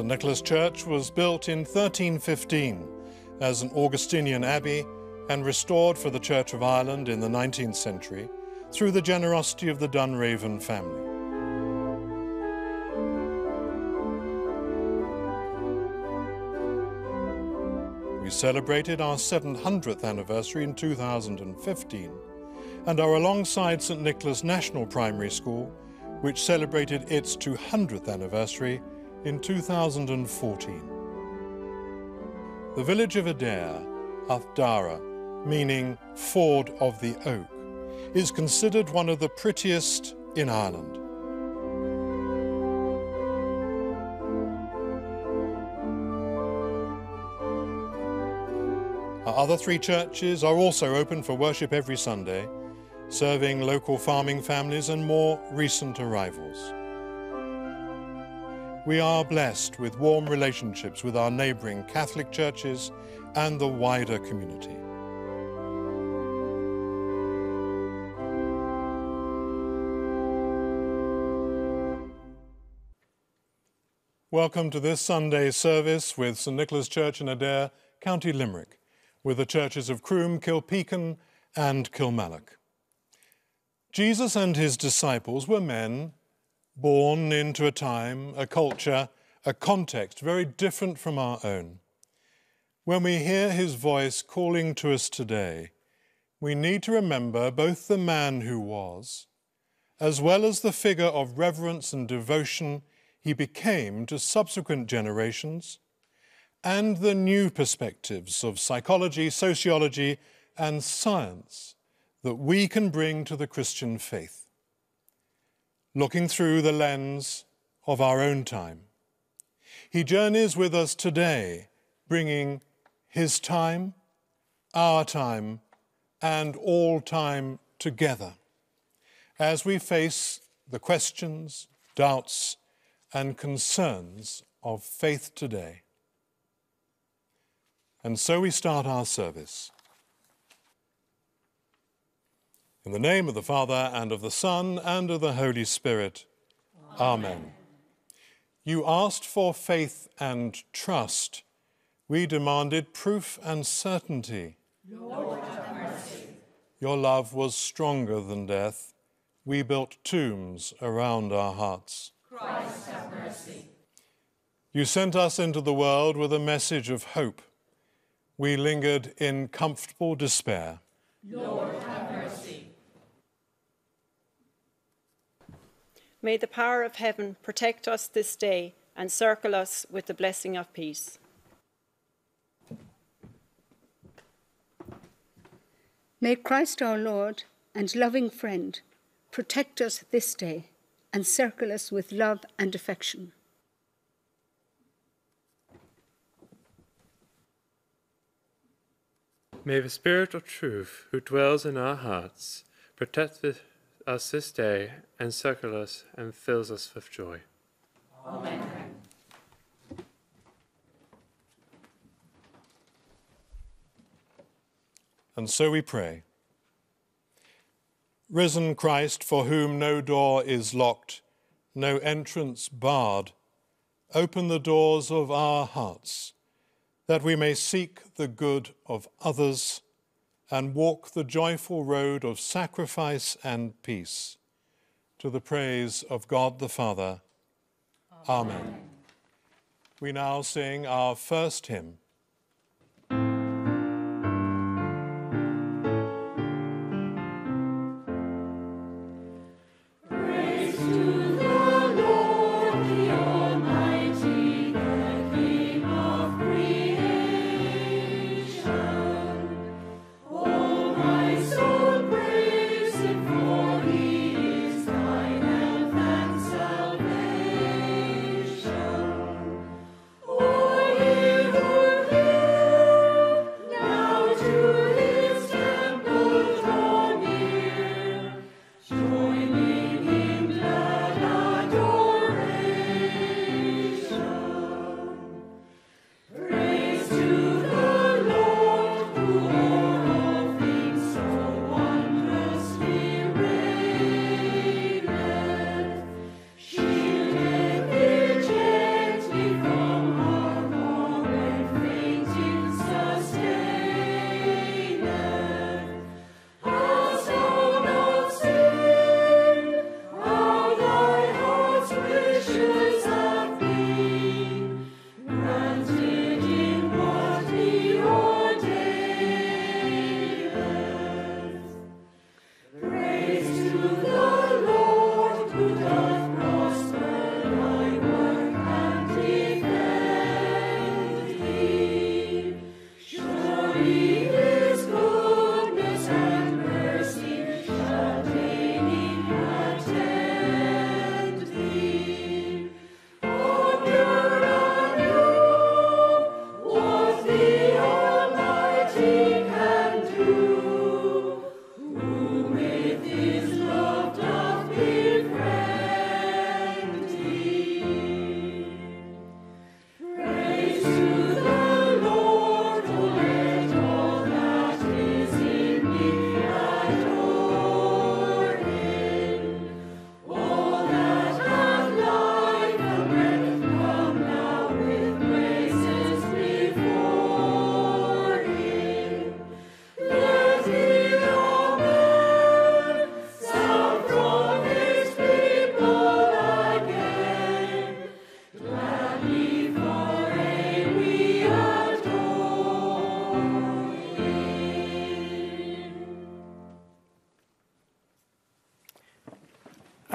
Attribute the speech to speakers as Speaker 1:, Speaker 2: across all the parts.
Speaker 1: St Nicholas Church was built in 1315 as an Augustinian abbey and restored for the Church of Ireland in the 19th century through the generosity of the Dunraven family. We celebrated our 700th anniversary in 2015 and are alongside St Nicholas National Primary School, which celebrated its 200th anniversary in 2014. The village of Adare, Uchtdara, meaning Ford of the Oak, is considered one of the prettiest in Ireland. Our other three churches are also open for worship every Sunday, serving local farming families and more recent arrivals. We are blessed with warm relationships with our neighbouring Catholic churches and the wider community. Welcome to this Sunday service with St Nicholas Church in Adare, County Limerick with the churches of Croom, Kilpeacon, and Kilmallock. Jesus and his disciples were men born into a time, a culture, a context very different from our own. When we hear his voice calling to us today, we need to remember both the man who was, as well as the figure of reverence and devotion he became to subsequent generations and the new perspectives of psychology, sociology, and science that we can bring to the Christian faith, looking through the lens of our own time. He journeys with us today, bringing his time, our time, and all time together as we face the questions, doubts, and concerns of faith today. And so we start our service. In the name of the Father, and of the Son, and of the Holy Spirit. Amen. Amen. You asked for faith and trust. We demanded proof and certainty.
Speaker 2: Lord, have mercy.
Speaker 1: Your love was stronger than death. We built tombs around our hearts.
Speaker 2: Christ, have mercy.
Speaker 1: You sent us into the world with a message of hope we lingered in comfortable despair.
Speaker 2: Lord, have mercy.
Speaker 3: May the power of heaven protect us this day and circle us with the blessing of peace.
Speaker 4: May Christ our Lord and loving friend protect us this day and circle us with love and affection.
Speaker 5: May the Spirit of truth, who dwells in our hearts, protect us this day, encircle us, and fills us with joy.
Speaker 2: Amen.
Speaker 1: And so we pray. Risen Christ, for whom no door is locked, no entrance barred, open the doors of our hearts that we may seek the good of others and walk the joyful road of sacrifice and peace. To the praise of God the Father. Amen. Amen. We now sing our first hymn.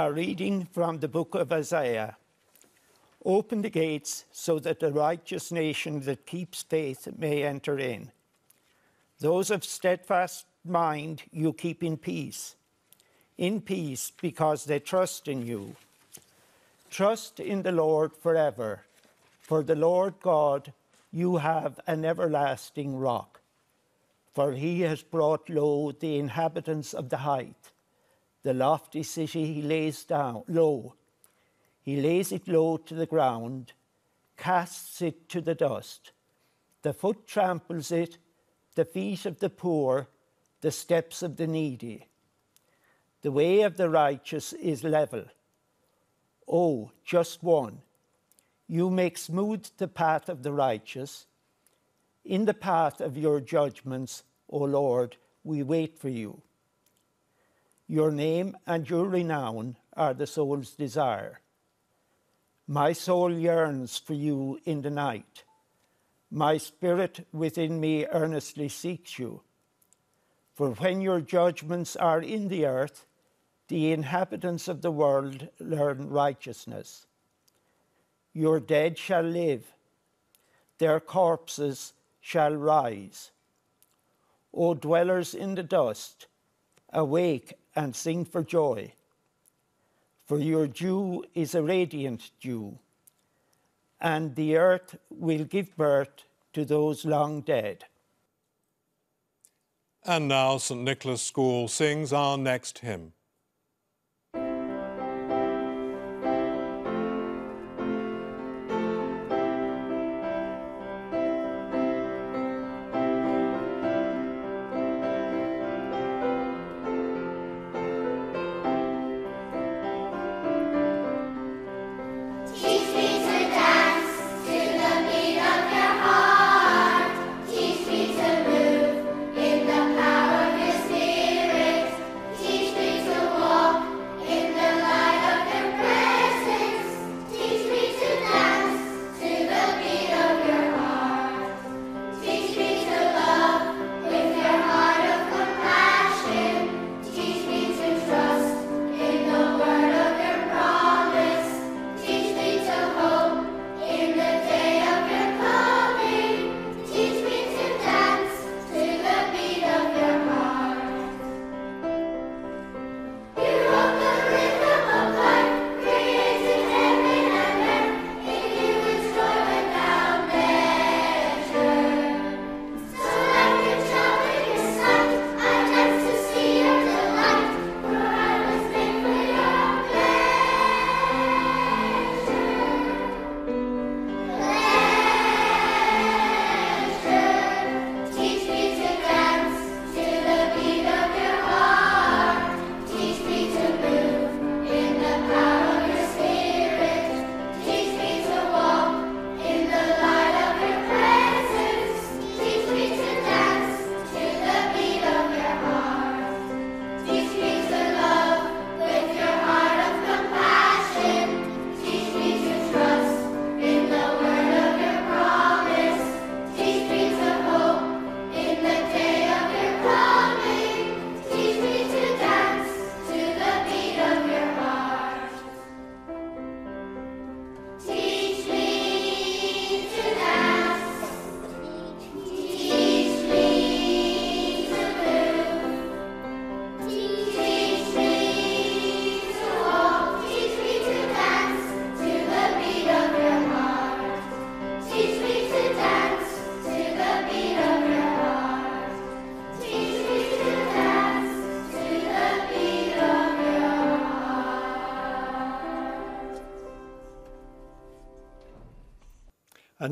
Speaker 6: A reading from the book of Isaiah. Open the gates so that the righteous nation that keeps faith may enter in. Those of steadfast mind you keep in peace, in peace because they trust in you. Trust in the Lord forever, for the Lord God you have an everlasting rock. For he has brought low the inhabitants of the height. The lofty city he lays down low. He lays it low to the ground, casts it to the dust. The foot tramples it, the feet of the poor, the steps of the needy. The way of the righteous is level. Oh, just one. You make smooth the path of the righteous. In the path of your judgments, O Lord, we wait for you. Your name and your renown are the soul's desire. My soul yearns for you in the night. My spirit within me earnestly seeks you. For when your judgments are in the earth, the inhabitants of the world learn righteousness. Your dead shall live, their corpses shall rise. O dwellers in the dust, awake and sing for joy. For your dew is a radiant dew, and the earth will give birth to those long dead.
Speaker 1: And now St. Nicholas School sings our next hymn.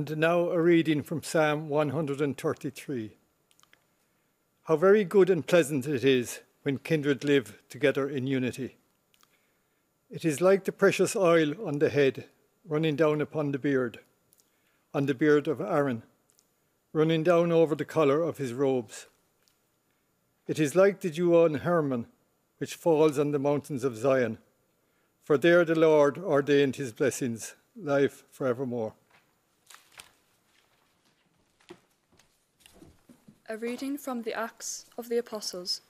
Speaker 7: And
Speaker 8: now a reading from Psalm 133. How very good and pleasant it is when kindred live together in unity. It is like the precious oil on the head running down upon the beard, on the beard of Aaron, running down over the collar of his robes. It is like the dew on Hermon, which falls on the mountains of Zion, for there the Lord ordained his blessings, life forevermore.
Speaker 9: A reading from the Acts of the Apostles.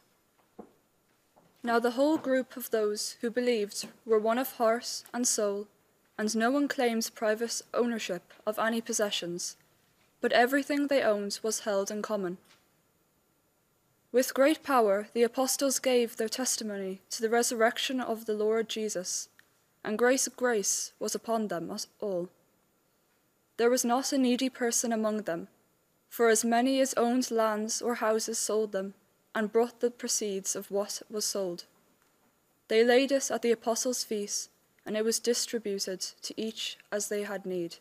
Speaker 9: Now the whole group of those who believed were one of heart and soul, and no one claims private ownership of any possessions, but everything they owned was held in common. With great power, the apostles gave their testimony to the resurrection of the Lord Jesus, and grace of grace was upon them all. There was not a needy person among them, for as many as owned lands or houses sold them, and brought the proceeds of what was sold. They laid it at the apostles' feet, and it was distributed to each as they had need.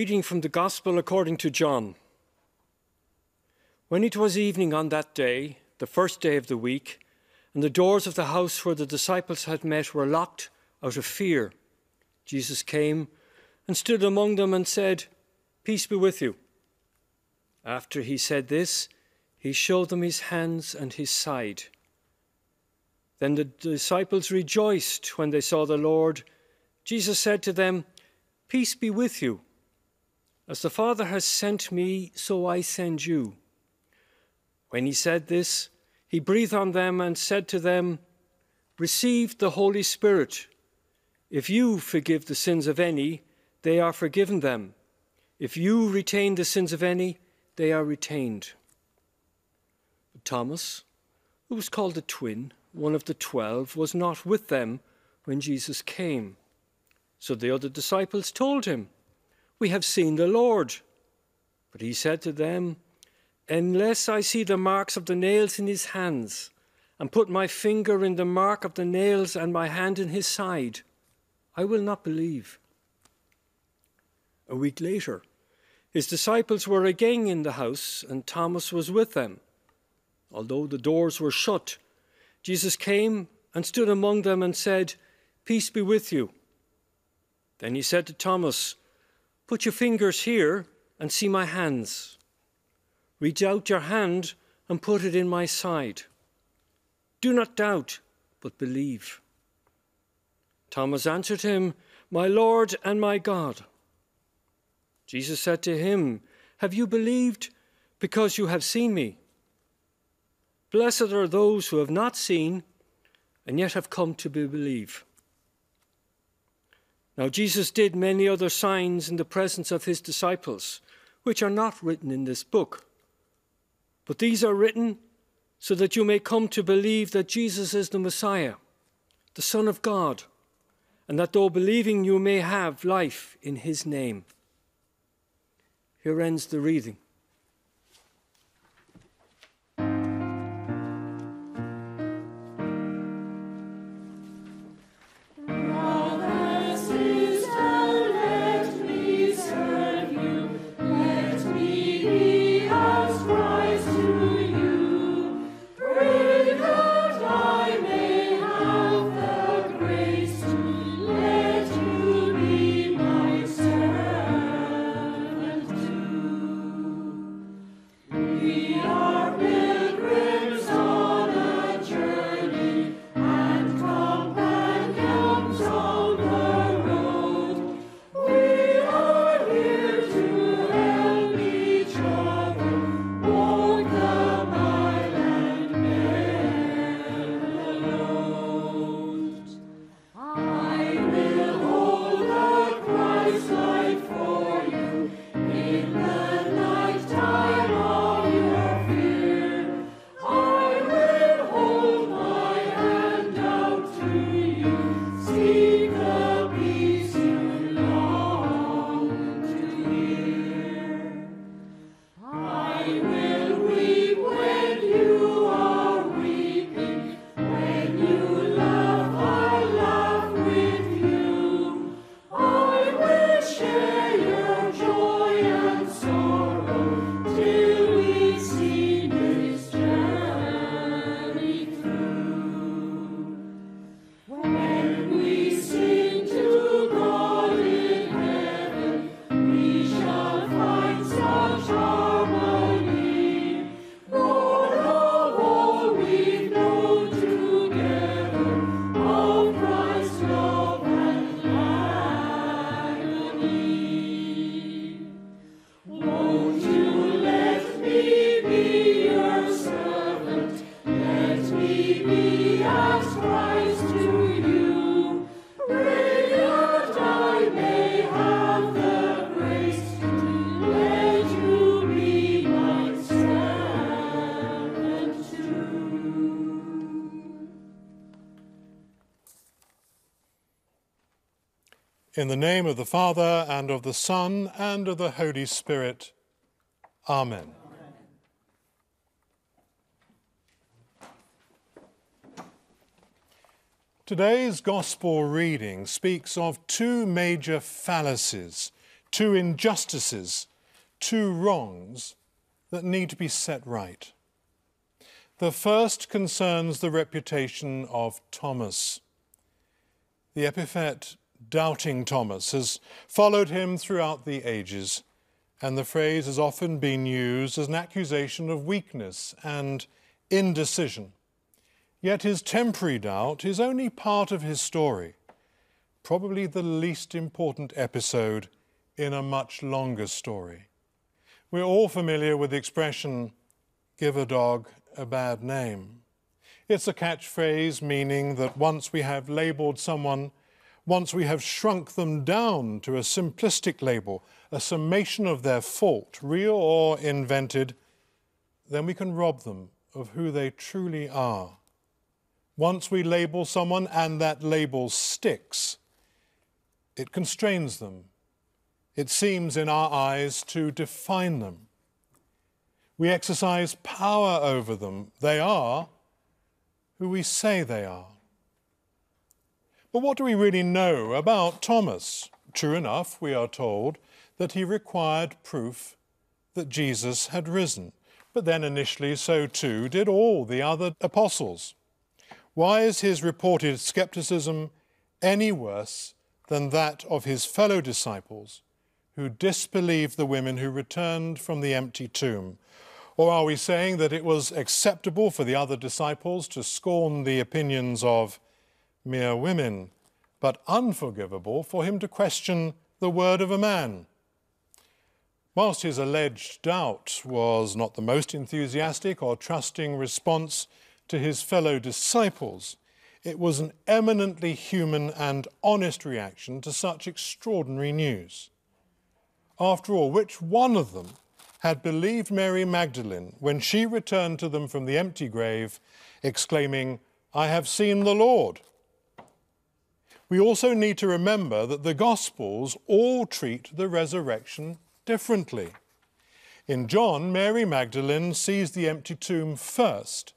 Speaker 10: Reading from the Gospel according to John. When it was evening on that day, the first day of the week, and the doors of the house where the disciples had met were locked out of fear, Jesus came and stood among them and said, Peace be with you. After he said this, he showed them his hands and his side. Then the disciples rejoiced when they saw the Lord. Jesus said to them, Peace be with you. As the Father has sent me, so I send you. When he said this, he breathed on them and said to them, Receive the Holy Spirit. If you forgive the sins of any, they are forgiven them. If you retain the sins of any, they are retained. But Thomas, who was called the twin, one of the twelve, was not with them when Jesus came. So the other disciples told him, We have seen the Lord. But he said to them, Unless I see the marks of the nails in his hands, and put my finger in the mark of the nails and my hand in his side, I will not believe. A week later, his disciples were again in the house, and Thomas was with them. Although the doors were shut, Jesus came and stood among them and said, Peace be with you. Then he said to Thomas, Put your fingers here and see my hands. Reach out your hand and put it in my side. Do not doubt, but believe. Thomas answered him, My Lord and my God. Jesus said to him, Have you believed because you have seen me? Blessed are those who have not seen and yet have come to believe. Now, Jesus did many other signs in the presence of his disciples, which are not written in this book. But these are written so that you may come to believe that Jesus is the Messiah, the Son of God, and that though believing you may have life in his name. Here ends the reading.
Speaker 1: In the name of the Father, and of the Son, and of the Holy Spirit. Amen. Today's Gospel reading speaks of two major fallacies, two injustices, two wrongs that need to be set right. The first concerns the reputation of Thomas. The epithet doubting Thomas has followed him throughout the ages, and the phrase has often been used as an accusation of weakness and indecision. Yet his temporary doubt is only part of his story, probably the least important episode in a much longer story. We're all familiar with the expression, give a dog a bad name. It's a catchphrase meaning that once we have labeled someone once we have shrunk them down to a simplistic label, a summation of their fault, real or invented, then we can rob them of who they truly are. Once we label someone and that label sticks, it constrains them. It seems in our eyes to define them. We exercise power over them. They are who we say they are. But what do we really know about Thomas? True enough, we are told that he required proof that Jesus had risen. But then initially, so too did all the other apostles. Why is his reported skepticism any worse than that of his fellow disciples who disbelieved the women who returned from the empty tomb? Or are we saying that it was acceptable for the other disciples to scorn the opinions of mere women, but unforgivable for him to question the word of a man. Whilst his alleged doubt was not the most enthusiastic or trusting response to his fellow disciples, it was an eminently human and honest reaction to such extraordinary news. After all, which one of them had believed Mary Magdalene when she returned to them from the empty grave, exclaiming, I have seen the Lord? We also need to remember that the Gospels all treat the resurrection differently. In John, Mary Magdalene sees the empty tomb first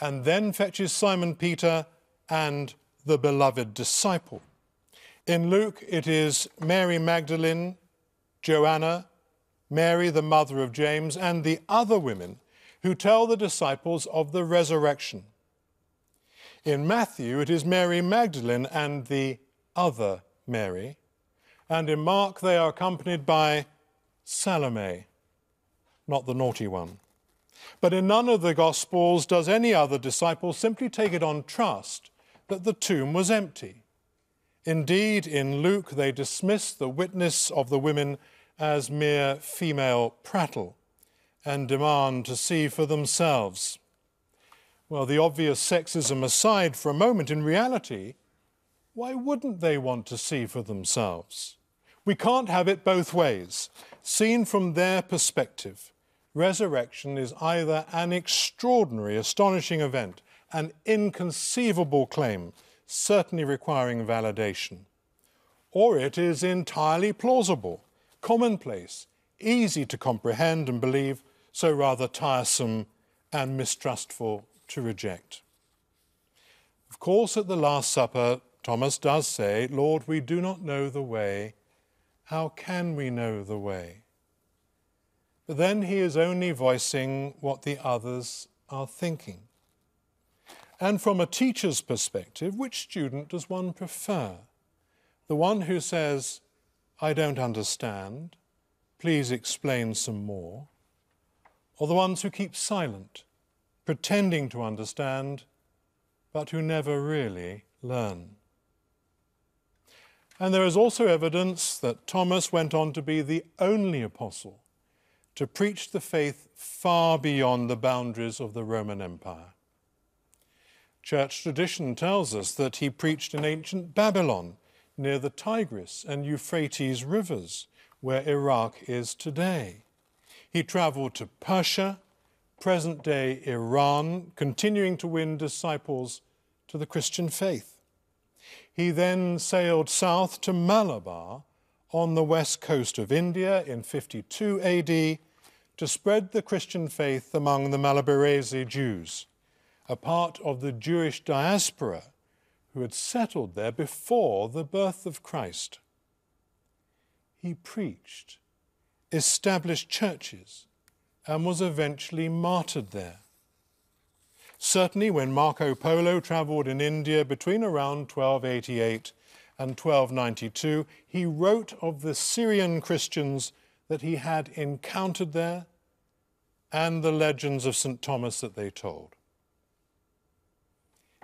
Speaker 1: and then fetches Simon Peter and the beloved disciple. In Luke, it is Mary Magdalene, Joanna, Mary, the mother of James, and the other women who tell the disciples of the resurrection. In Matthew, it is Mary Magdalene and the other Mary. And in Mark, they are accompanied by Salome, not the naughty one. But in none of the Gospels does any other disciple simply take it on trust that the tomb was empty. Indeed, in Luke, they dismiss the witness of the women as mere female prattle and demand to see for themselves. Well, the obvious sexism aside for a moment, in reality, why wouldn't they want to see for themselves? We can't have it both ways. Seen from their perspective, resurrection is either an extraordinary, astonishing event, an inconceivable claim, certainly requiring validation, or it is entirely plausible, commonplace, easy to comprehend and believe, so rather tiresome and mistrustful to reject. Of course, at the Last Supper, Thomas does say, Lord, we do not know the way. How can we know the way? But then he is only voicing what the others are thinking. And from a teacher's perspective, which student does one prefer? The one who says, I don't understand, please explain some more? Or the ones who keep silent, pretending to understand, but who never really learn? And there is also evidence that Thomas went on to be the only apostle to preach the faith far beyond the boundaries of the Roman Empire. Church tradition tells us that he preached in ancient Babylon near the Tigris and Euphrates rivers, where Iraq is today. He traveled to Persia, present day Iran, continuing to win disciples to the Christian faith. He then sailed south to Malabar on the west coast of India in 52 AD to spread the Christian faith among the Malabarese Jews, a part of the Jewish diaspora who had settled there before the birth of Christ. He preached, established churches, and was eventually martyred there. Certainly, when Marco Polo travelled in India between around 1288 and 1292, he wrote of the Syrian Christians that he had encountered there and the legends of St. Thomas that they told.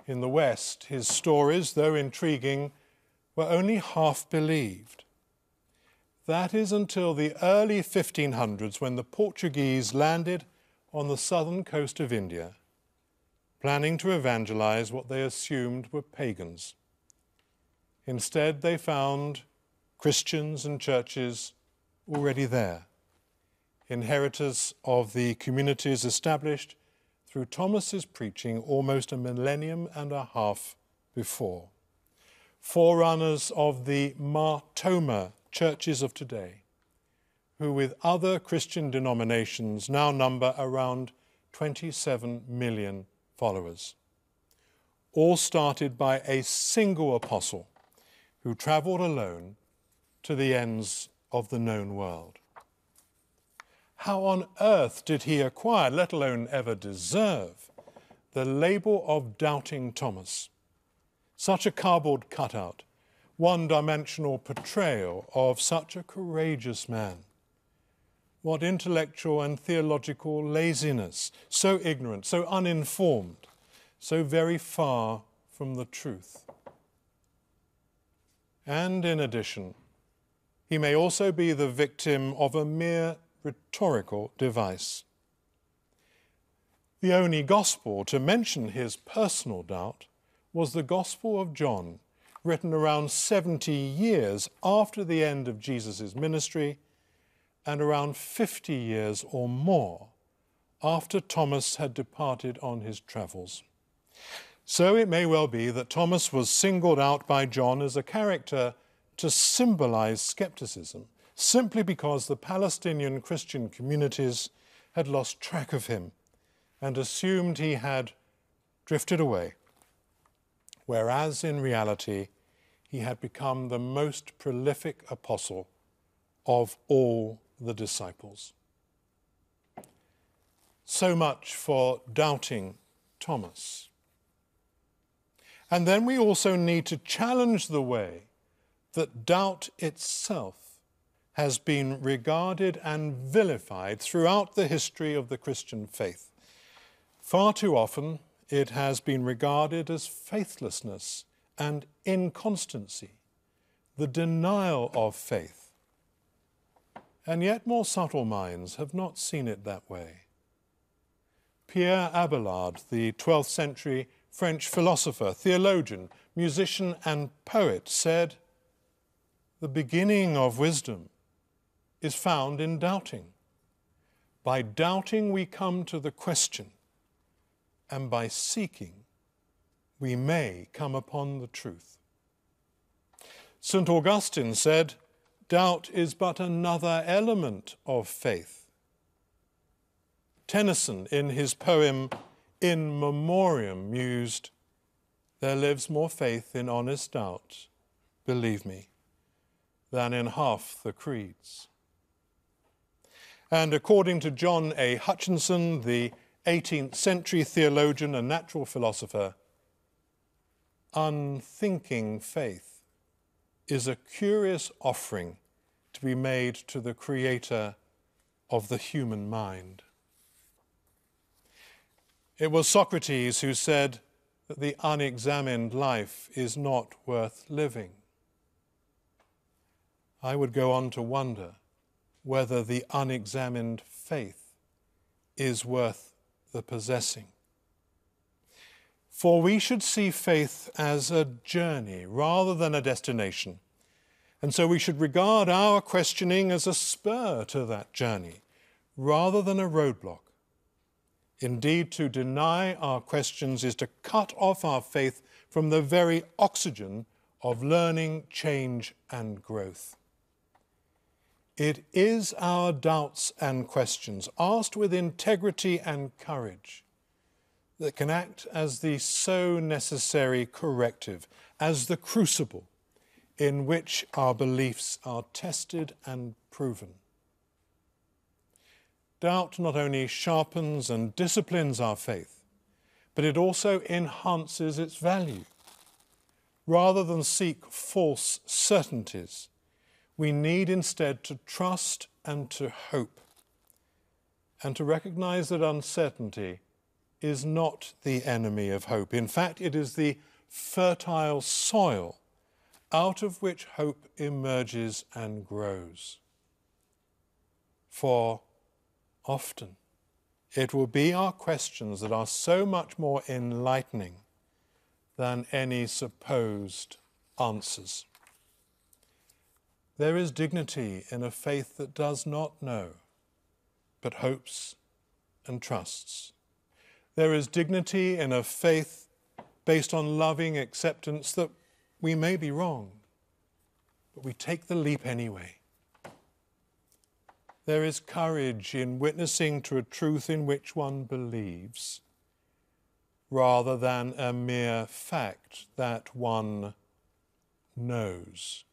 Speaker 1: In the West, his stories, though intriguing, were only half believed. That is until the early 1500s when the Portuguese landed on the southern coast of India, planning to evangelize what they assumed were pagans. Instead, they found Christians and churches already there, inheritors of the communities established through Thomas's preaching almost a millennium and a half before. Forerunners of the Mar Thoma churches of today, who with other Christian denominations now number around 27 million followers. All started by a single apostle who traveled alone to the ends of the known world. How on earth did he acquire, let alone ever deserve, the label of Doubting Thomas? Such a cardboard cutout one dimensional portrayal of such a courageous man. What intellectual and theological laziness, so ignorant, so uninformed, so very far from the truth. And in addition, he may also be the victim of a mere rhetorical device. The only gospel to mention his personal doubt was the Gospel of John, written around 70 years after the end of Jesus' ministry and around 50 years or more after Thomas had departed on his travels. So it may well be that Thomas was singled out by John as a character to symbolize skepticism, simply because the Palestinian Christian communities had lost track of him and assumed he had drifted away, whereas in reality he had become the most prolific apostle of all the disciples. So much for doubting Thomas. And then we also need to challenge the way that doubt itself has been regarded and vilified throughout the history of the Christian faith. Far too often, it has been regarded as faithlessness and inconstancy, the denial of faith. And yet, more subtle minds have not seen it that way. Pierre Abelard, the 12th century French philosopher, theologian, musician, and poet, said, The beginning of wisdom is found in doubting. By doubting, we come to the question, and by seeking, we may come upon the truth. St. Augustine said, Doubt is but another element of faith. Tennyson, in his poem In Memoriam, mused, There lives more faith in honest doubt, believe me, than in half the creeds. And according to John A. Hutchinson, the 18th century theologian and natural philosopher, unthinking faith is a curious offering to be made to the Creator of the human mind. It was Socrates who said that the unexamined life is not worth living. I would go on to wonder whether the unexamined faith is worth the possessing. For we should see faith as a journey rather than a destination. And so we should regard our questioning as a spur to that journey rather than a roadblock. Indeed, to deny our questions is to cut off our faith from the very oxygen of learning, change, and growth. It is our doubts and questions, asked with integrity and courage, that can act as the so necessary corrective, as the crucible in which our beliefs are tested and proven. Doubt not only sharpens and disciplines our faith, but it also enhances its value. Rather than seek false certainties, we need instead to trust and to hope, and to recognize that uncertainty is not the enemy of hope. In fact, it is the fertile soil out of which hope emerges and grows. For often it will be our questions that are so much more enlightening than any supposed answers. There is dignity in a faith that does not know, but hopes and trusts. There is dignity in a faith based on loving acceptance that we may be wrong, but we take the leap anyway. There is courage in witnessing to a truth in which one believes, rather than a mere fact that one knows.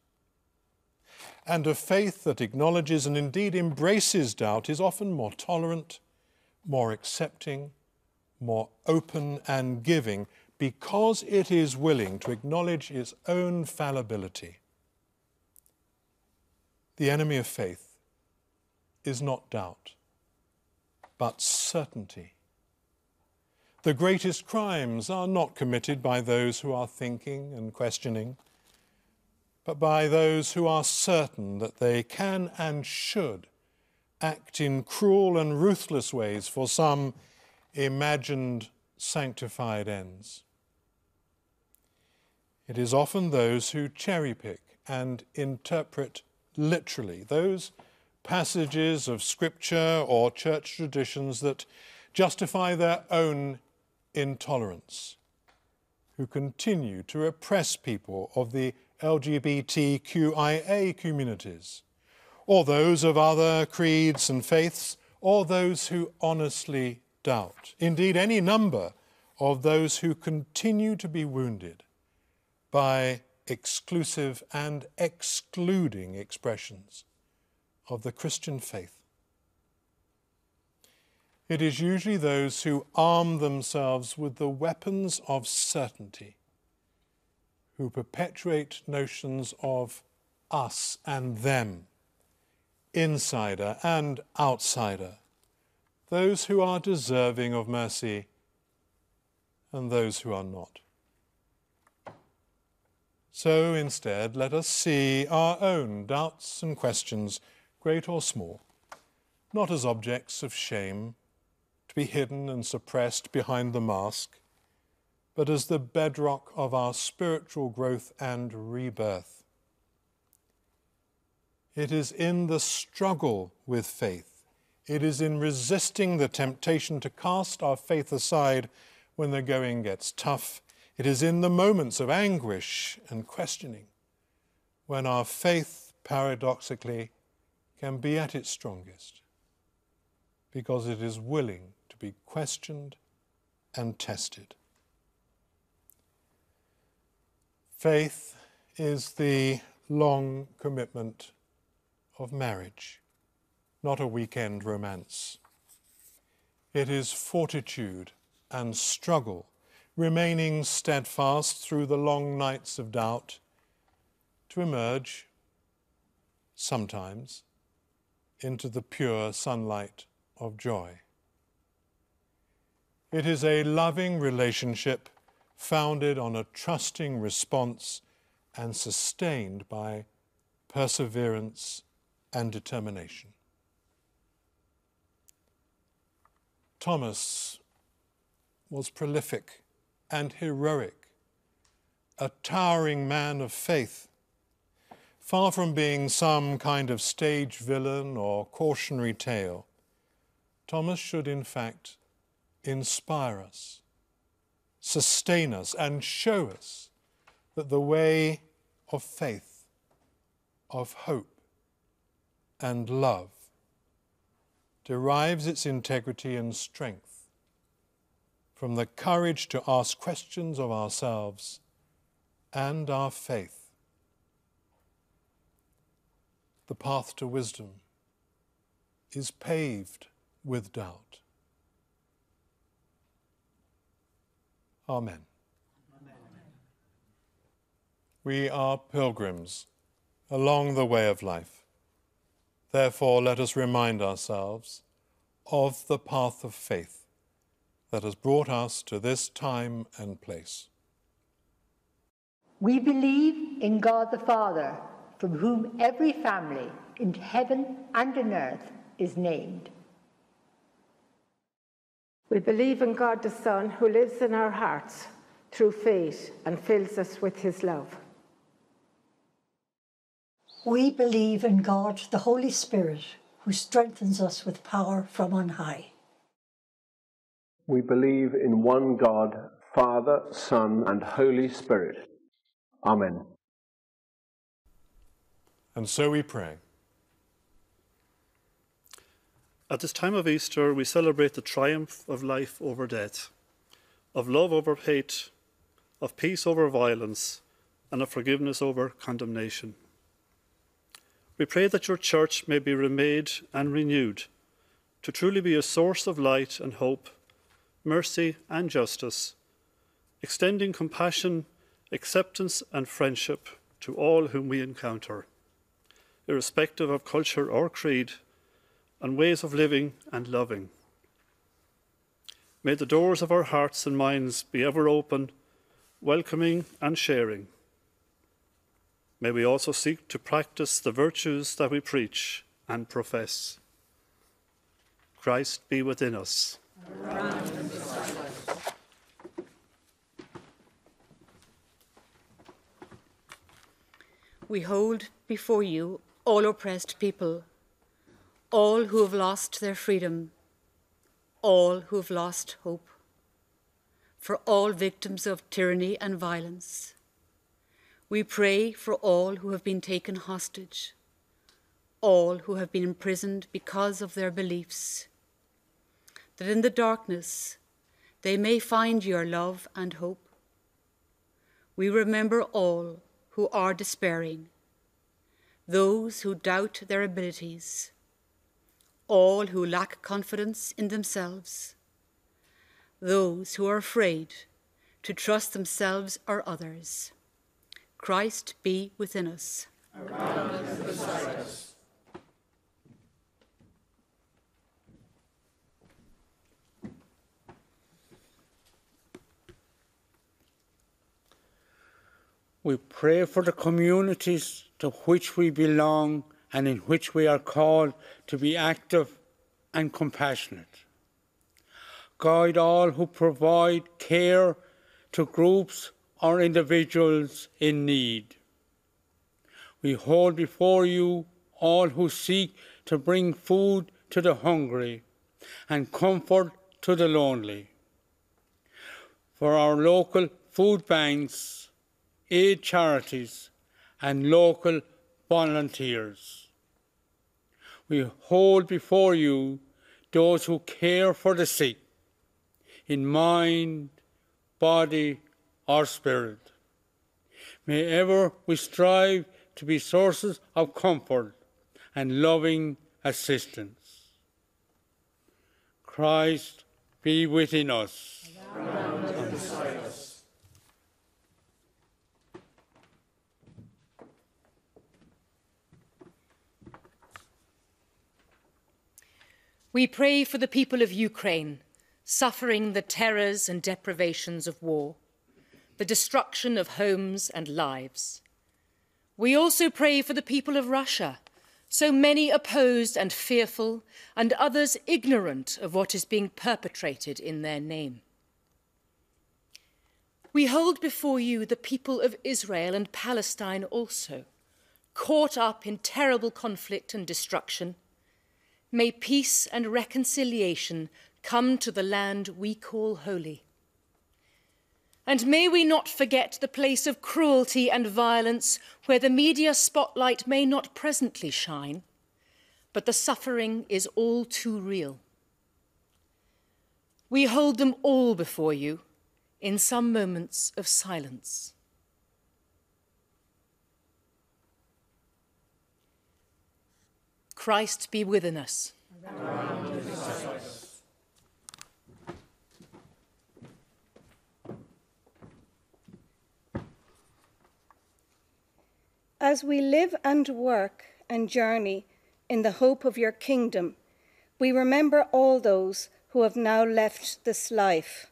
Speaker 1: And a faith that acknowledges and indeed embraces doubt is often more tolerant, more accepting, more open and giving because it is willing to acknowledge its own fallibility. The enemy of faith is not doubt, but certainty. The greatest crimes are not committed by those who are thinking and questioning, but by those who are certain that they can and should act in cruel and ruthless ways for some imagined sanctified ends. It is often those who cherry pick and interpret literally those passages of scripture or church traditions that justify their own intolerance who continue to oppress people of the LGBTQIA communities, or those of other creeds and faiths, or those who honestly doubt. Indeed, any number of those who continue to be wounded by exclusive and excluding expressions of the Christian faith. It is usually those who arm themselves with the weapons of certainty who perpetuate notions of us and them, insider and outsider, those who are deserving of mercy and those who are not. So instead, let us see our own doubts and questions, great or small, not as objects of shame, to be hidden and suppressed behind the mask, but as the bedrock of our spiritual growth and rebirth. It is in the struggle with faith, it is in resisting the temptation to cast our faith aside when the going gets tough, it is in the moments of anguish and questioning when our faith, paradoxically, can be at its strongest, because it is willing to be questioned and tested. Faith is the long commitment of marriage, not a weekend romance. It is fortitude and struggle, remaining steadfast through the long nights of doubt, to emerge, sometimes, into the pure sunlight of joy. It is a loving relationship founded on a trusting response and sustained by perseverance and determination. Thomas was prolific and heroic, a towering man of faith. Far from being some kind of stage villain or cautionary tale, Thomas should in fact inspire us, sustain us, and show us that the way of faith, of hope, and love derives its integrity and strength from the courage to ask questions of ourselves and our faith. The path to wisdom is paved with doubt. Amen. We are pilgrims along the way of life. Therefore, let us remind ourselves of the path of faith that has brought us to this time and place.
Speaker 11: We believe in God the Father, from whom every family in heaven and on earth is named.
Speaker 12: We believe in God the Son, who lives in our hearts through faith and fills us with his love.
Speaker 13: We believe in God, the Holy Spirit, who strengthens us with power from on high.
Speaker 14: We believe in one God, Father, Son, and Holy Spirit. Amen.
Speaker 1: And so we pray.
Speaker 15: At this time of Easter, we celebrate the triumph of life over death, of love over hate, of peace over violence, and of forgiveness over condemnation. We pray that your church may be remade and renewed to truly be a source of light and hope, mercy and justice, extending compassion, acceptance, and friendship to all whom we encounter, irrespective of culture or creed, and ways of living and loving. May the doors of our hearts and minds be ever open, welcoming, and sharing. May we also seek to practice the virtues that we preach and profess. Christ be within us.
Speaker 16: We hold before you all oppressed people, all who have lost their freedom, all who have lost hope. for all victims of tyranny and violence. We pray for all who have been taken hostage, all who have been imprisoned because of their beliefs, that in the darkness they may find your love and hope. We remember all who are despairing, those who doubt their abilities, all who lack confidence in themselves, those who are afraid to trust themselves or others. Christ be within us.
Speaker 17: We pray for the communities to which we belong and in which we are called to be active and compassionate. Guide all who provide care to groups or individuals in need. We hold before you all who seek to bring food to the hungry and comfort to the lonely. For our local food banks, aid charities, and local volunteers. We hold before you those who care for the sick in mind, body, or spirit. May ever we strive to be sources of comfort and loving assistance. Christ be within us.
Speaker 18: We pray for the people of Ukraine suffering the terrors and deprivations of war, the destruction of homes and lives. We also pray for the people of Russia, so many opposed and fearful, and others ignorant of what is being perpetrated in their name. We hold before you the people of Israel and Palestine also, caught up in terrible conflict and destruction. May peace and reconciliation come to the land we call holy. And may we not forget the place of cruelty and violence where the media spotlight may not presently shine, but the suffering is all too real. We hold them all before you in some moments of silence. Christ be within us.
Speaker 4: As we live and work and journey in the hope of your kingdom, we remember all those who have now left this life,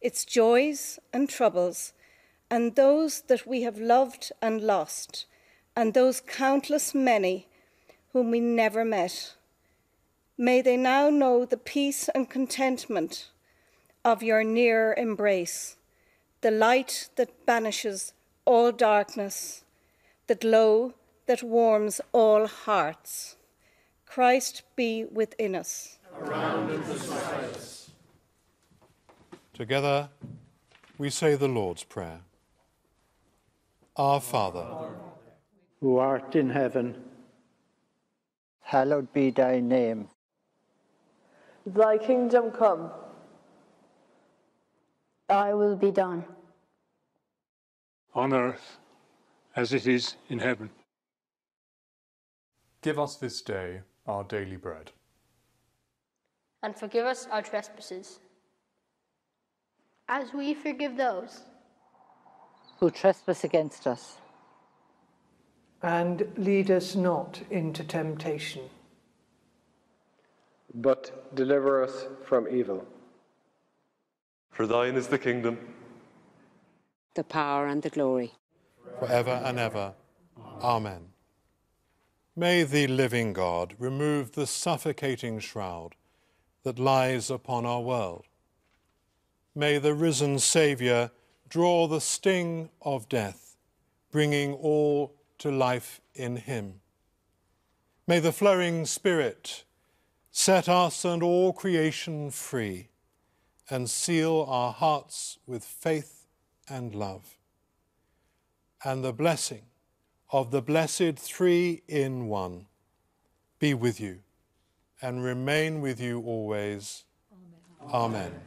Speaker 4: its joys and troubles, and those that we have loved and lost, and those countless many whom we never met. May they now know the peace and contentment of your near embrace, the light that banishes all darkness the glow that warms all hearts. Christ be within us. Around and beside us.
Speaker 1: Together, we say the Lord's Prayer. Our Father,
Speaker 6: who art in heaven, hallowed be thy name.
Speaker 19: Thy kingdom come.
Speaker 20: Thy will be done.
Speaker 21: on earth as it is in heaven.
Speaker 1: give us this day our daily bread.
Speaker 20: And forgive us our trespasses. As we forgive those
Speaker 11: who trespass against us.
Speaker 22: And lead us not into temptation,
Speaker 14: but deliver us from evil.
Speaker 23: For thine is the kingdom,
Speaker 24: the power, and the glory.
Speaker 1: Forever and ever. Amen. May the living God remove the suffocating shroud that lies upon our world. May the risen Saviour draw the sting of death, bringing all to life in him. May the flowing Spirit set us and all creation free, and seal our hearts with faith and love and the blessing of the blessed three in one be with you and remain with you always. Amen. Amen.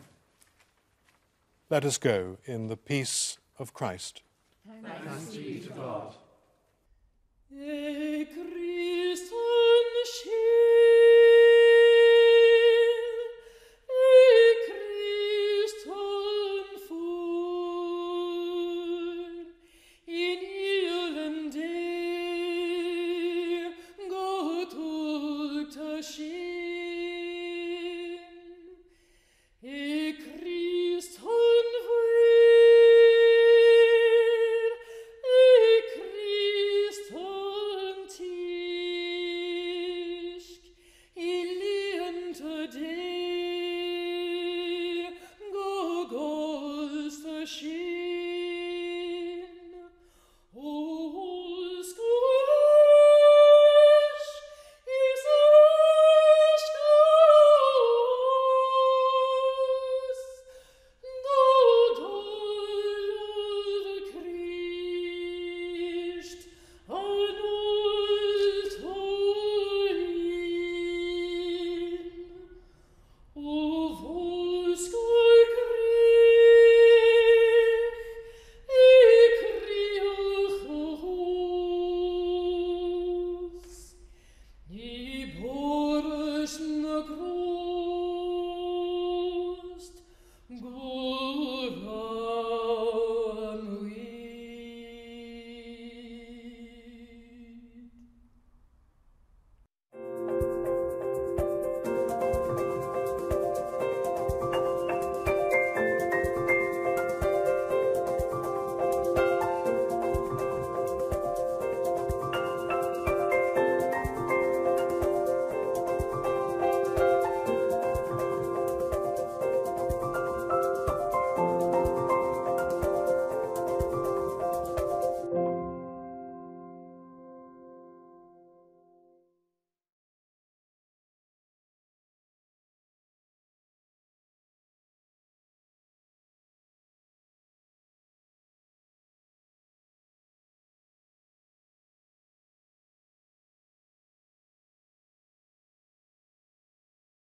Speaker 1: Let us go in the peace of Christ.
Speaker 2: Thanks be to God. E Christum